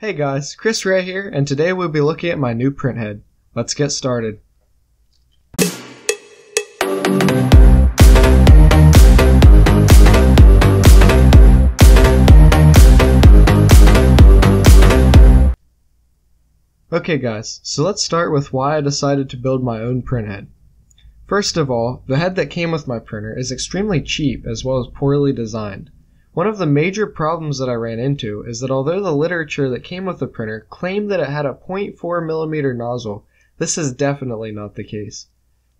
Hey guys, Chris Ray here, and today we'll be looking at my new printhead. Let's get started. Okay guys, so let's start with why I decided to build my own printhead. First of all, the head that came with my printer is extremely cheap as well as poorly designed. One of the major problems that I ran into is that although the literature that came with the printer claimed that it had a 0.4mm nozzle, this is definitely not the case.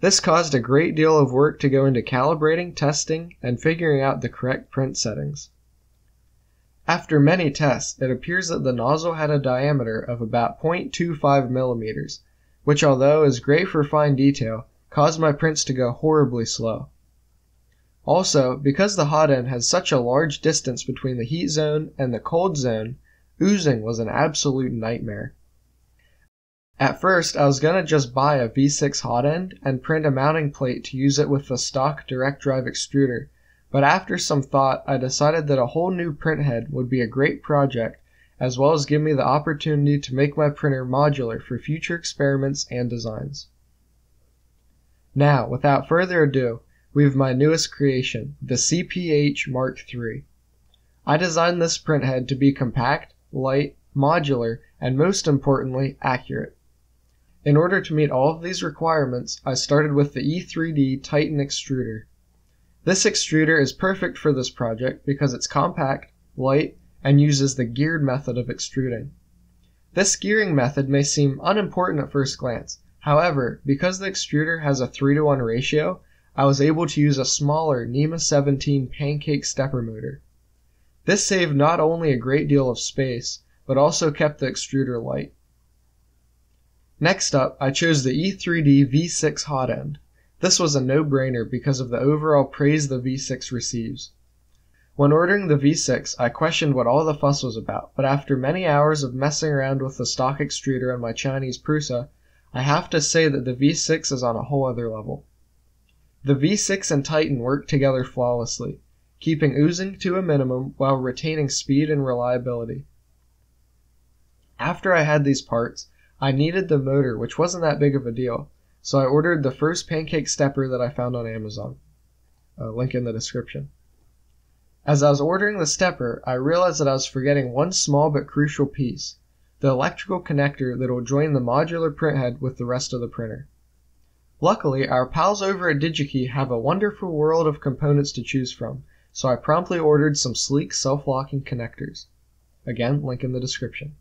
This caused a great deal of work to go into calibrating, testing, and figuring out the correct print settings. After many tests, it appears that the nozzle had a diameter of about 0.25 millimeters, which although is great for fine detail, caused my prints to go horribly slow. Also, because the hot end has such a large distance between the heat zone and the cold zone, oozing was an absolute nightmare. At first, I was gonna just buy a V6 hot end and print a mounting plate to use it with the stock direct drive extruder, but after some thought, I decided that a whole new print head would be a great project as well as give me the opportunity to make my printer modular for future experiments and designs. Now, without further ado, we have my newest creation, the CPH Mark III. I designed this printhead to be compact, light, modular, and most importantly, accurate. In order to meet all of these requirements, I started with the E3D Titan extruder. This extruder is perfect for this project because it's compact, light, and uses the geared method of extruding. This gearing method may seem unimportant at first glance. However, because the extruder has a 3 to 1 ratio, I was able to use a smaller NEMA 17 pancake stepper motor. This saved not only a great deal of space, but also kept the extruder light. Next up, I chose the E3D V6 hot end. This was a no-brainer because of the overall praise the V6 receives. When ordering the V6, I questioned what all the fuss was about, but after many hours of messing around with the stock extruder and my Chinese Prusa, I have to say that the V6 is on a whole other level. The V6 and Titan work together flawlessly, keeping oozing to a minimum while retaining speed and reliability. After I had these parts, I needed the motor, which wasn't that big of a deal, so I ordered the first pancake stepper that I found on Amazon. Uh, link in the description. As I was ordering the stepper, I realized that I was forgetting one small but crucial piece the electrical connector that will join the modular printhead with the rest of the printer. Luckily, our pals over at DigiKey have a wonderful world of components to choose from, so I promptly ordered some sleek self-locking connectors. Again, link in the description.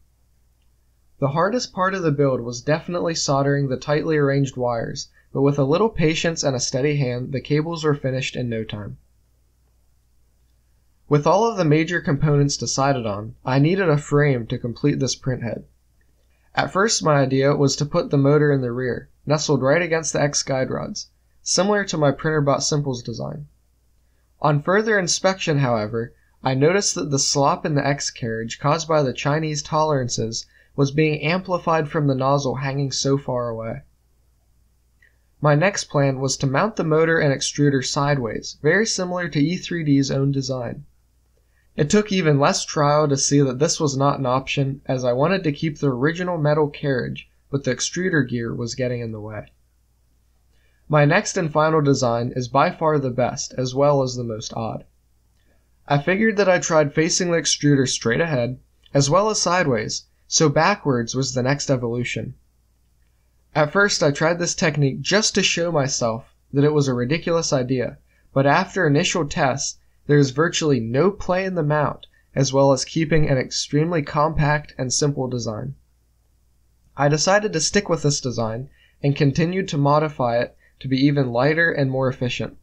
The hardest part of the build was definitely soldering the tightly arranged wires, but with a little patience and a steady hand, the cables were finished in no time. With all of the major components decided on, I needed a frame to complete this printhead. At first my idea was to put the motor in the rear, nestled right against the X guide rods, similar to my Printrbot Simple's design. On further inspection, however, I noticed that the slop in the X carriage caused by the Chinese tolerances was being amplified from the nozzle hanging so far away. My next plan was to mount the motor and extruder sideways, very similar to E3D's own design. It took even less trial to see that this was not an option as I wanted to keep the original metal carriage, but the extruder gear was getting in the way. My next and final design is by far the best as well as the most odd. I figured that I tried facing the extruder straight ahead, as well as sideways, so backwards was the next evolution. At first I tried this technique just to show myself that it was a ridiculous idea, but after initial tests there is virtually no play in the mount as well as keeping an extremely compact and simple design. I decided to stick with this design and continued to modify it to be even lighter and more efficient.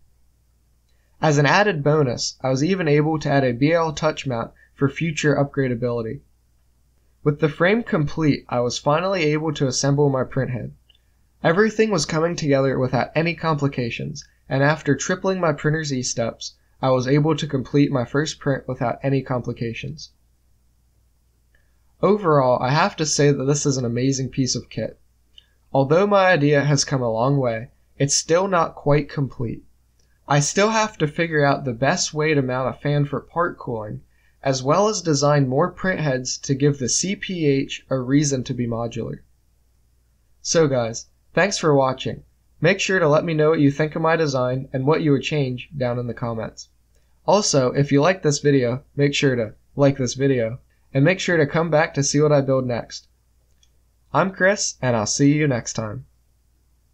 As an added bonus, I was even able to add a BL touch mount for future upgradability. With the frame complete, I was finally able to assemble my printhead. Everything was coming together without any complications, and after tripling my printer's E-steps, I was able to complete my first print without any complications. Overall, I have to say that this is an amazing piece of kit. Although my idea has come a long way, it's still not quite complete. I still have to figure out the best way to mount a fan for part cooling, as well as design more print heads to give the CPH a reason to be modular. So guys, thanks for watching. Make sure to let me know what you think of my design and what you would change down in the comments. Also, if you like this video, make sure to like this video, and make sure to come back to see what I build next. I'm Chris, and I'll see you next time.